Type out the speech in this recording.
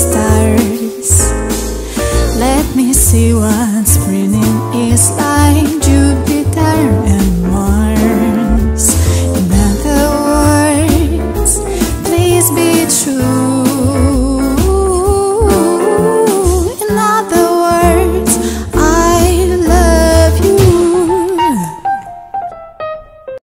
stars. Let me see what's spinning